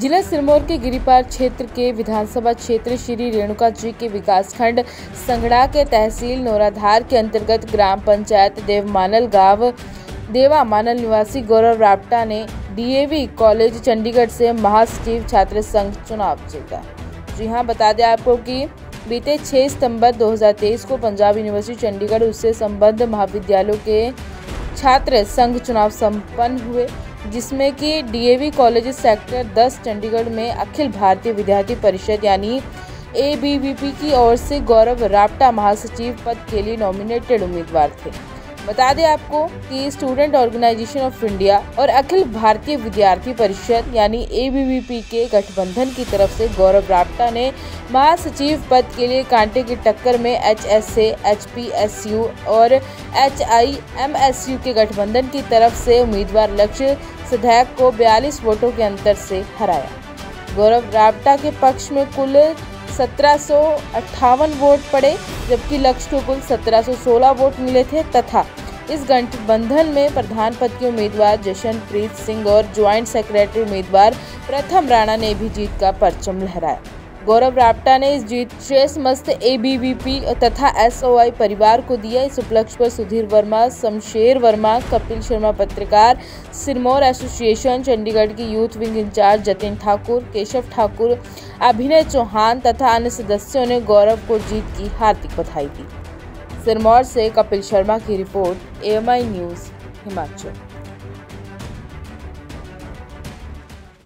जिला सिरमौर के गिरिपार क्षेत्र के विधानसभा क्षेत्र श्री रेणुका जी के विकासखंड संगड़ा के तहसील नौराधार के अंतर्गत ग्राम पंचायत देवमानल गाँव, देवा मानल निवासी गौरव राप्टा ने डीएवी कॉलेज चंडीगढ़ से महासचिव छात्र संघ चुनाव जीता। जी हाँ बता दें आपको कि बीते 6 सितंबर 2023 को पंजाब यूनिवर्सिटी चंडीगढ़, उससे संबद्ध महाविद्यालयों के छात्र संघ चुनाव संपन्न हुए, जिसमें कि डीएवी कॉलेज सेक्टर 10 चंडीगढ़ में अखिल भारतीय विद्यार्थी परिषद यानी एबीवीपी की ओर से गौरव राप्टा महासचिव पद के लिए नॉमिनेटेड उम्मीदवार थे। बता दें आपको कि स्टूडेंट ऑर्गेनाइजेशन ऑफ़ इंडिया और अखिल भारतीय विद्यार्थी परिषद, यानी एबीवीपी के गठबंधन की तरफ़ से गौरव राप्टा ने महासचिव पद के लिए कांटे की टक्कर में H S H P S U और H I M S U के गठबंधन की तरफ़ से उम्मीदवार लक्ष्य सदैक को 42 वोटों के अंतर से हराया। गौरव राप्टा के पक्ष में कुल सत्रह सौ अट्ठावन वोट पड़े, जबकि लक्ष्य को कुल 1716 वोट मिले थे तथा इस गठबंधन में प्रधान पद के उम्मीदवार जशनप्रीत सिंह और ज्वाइंट सेक्रेटरी उम्मीदवार प्रथम राणा ने भी जीत का परचम लहराया। गौरव राप्टा ने इस जीत शेष मस्त एबीवीपी तथा एसओआई परिवार को दिया। इस उपलक्ष्य पर सुधीर वर्मा, शमशेर वर्मा, कपिल शर्मा पत्रकार, सिरमौर एसोसिएशन, चंडीगढ़ की youth wing in charge Jatin Thakur, Keshav Thakur, Abhinay Chauhan तथा अन्य सदस्यों ने गौरव को जीत की हार्दिक बधाई दी। सिरमौर से कपिल शर्मा की रिपोर्ट एएमआई न्यूज़ हिमाचल।